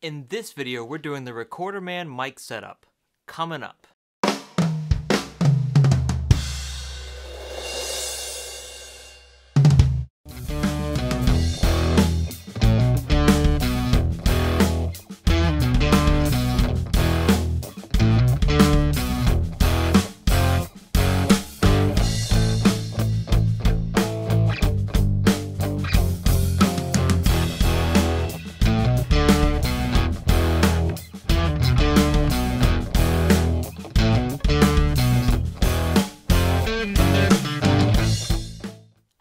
In this video, we're doing the Recorderman mic setup. Coming up.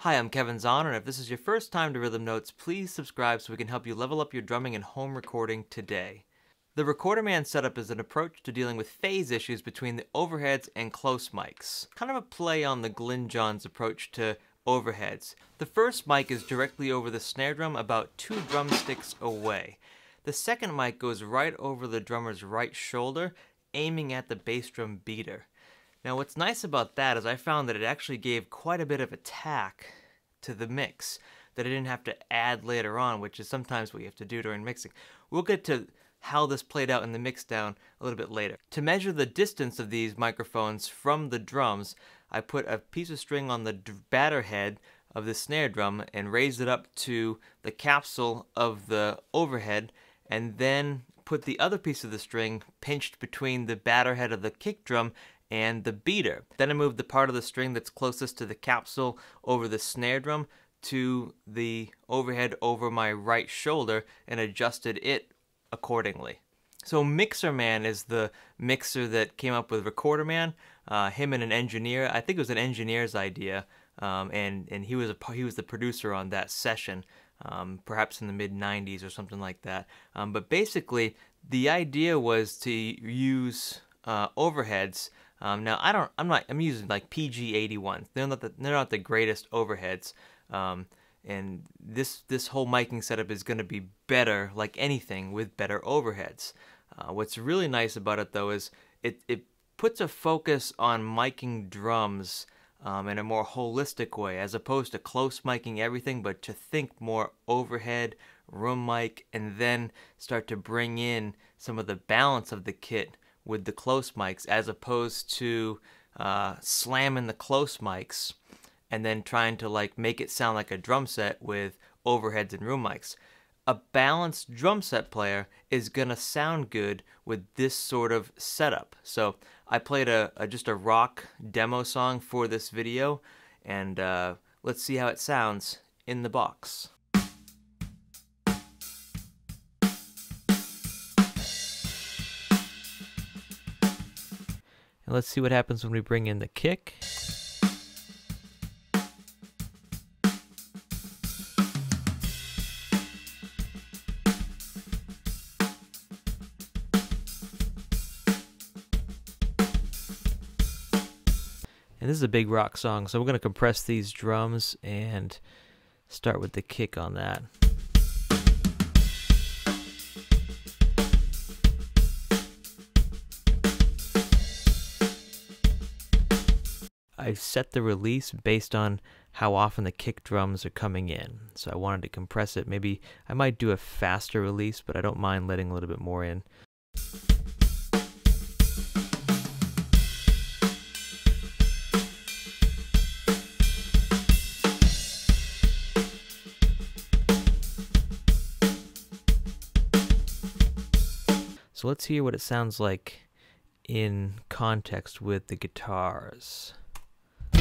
Hi, I'm Kevin Zahner, and if this is your first time to Rhythm Notes, please subscribe so we can help you level up your drumming and home recording today. The Recorderman setup is an approach to dealing with phase issues between the overheads and close mics. Kind of a play on the Glyn Johns approach to overheads. The first mic is directly over the snare drum about two drumsticks away. The second mic goes right over the drummer's right shoulder, aiming at the bass drum beater. Now what's nice about that is I found that it actually gave quite a bit of attack to the mix that I didn't have to add later on, which is sometimes what you have to do during mixing. We'll get to how this played out in the mix down a little bit later. To measure the distance of these microphones from the drums, I put a piece of string on the batter head of the snare drum and raised it up to the capsule of the overhead and then put the other piece of the string pinched between the batter head of the kick drum and the beater. Then I moved the part of the string that's closest to the capsule over the snare drum to the overhead over my right shoulder and adjusted it accordingly. So Mixerman is the mixer that came up with Recorderman. Uh, him and an engineer. I think it was an engineer's idea, um, and and he was a he was the producer on that session, um, perhaps in the mid '90s or something like that. Um, but basically, the idea was to use uh, overheads um, now I don't, I'm not, I'm using like PG81s. They're not the, they're not the greatest overheads. Um, and this this whole miking setup is going to be better, like anything, with better overheads. Uh, what's really nice about it though is it it puts a focus on miking drums um, in a more holistic way, as opposed to close miking everything, but to think more overhead, room mic, and then start to bring in some of the balance of the kit with the close mics as opposed to uh, slamming the close mics and then trying to like make it sound like a drum set with overheads and room mics. A balanced drum set player is gonna sound good with this sort of setup. So I played a, a just a rock demo song for this video, and uh, let's see how it sounds in the box. And let's see what happens when we bring in the kick. And this is a big rock song, so we're going to compress these drums and start with the kick on that. I set the release based on how often the kick drums are coming in. So I wanted to compress it. Maybe I might do a faster release, but I don't mind letting a little bit more in. So let's hear what it sounds like in context with the guitars.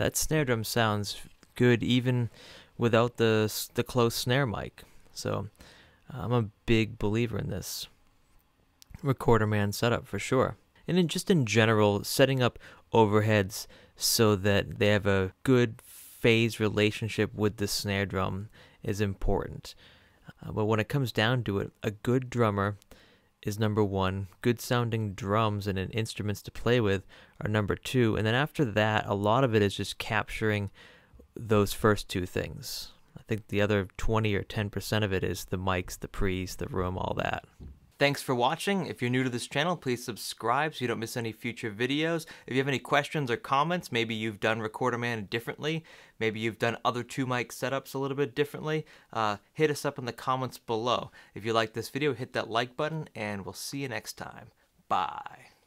that snare drum sounds good even without the the close snare mic. So I'm a big believer in this recorderman setup for sure. And in just in general, setting up overheads so that they have a good phase relationship with the snare drum is important. Uh, but when it comes down to it, a good drummer is number one. Good sounding drums and instruments to play with are number two. And then after that, a lot of it is just capturing those first two things. I think the other 20 or 10% of it is the mics, the pre's, the room, all that. Thanks for watching. If you're new to this channel, please subscribe so you don't miss any future videos. If you have any questions or comments, maybe you've done Recorderman differently, maybe you've done other two mic setups a little bit differently, uh, hit us up in the comments below. If you like this video, hit that like button, and we'll see you next time. Bye.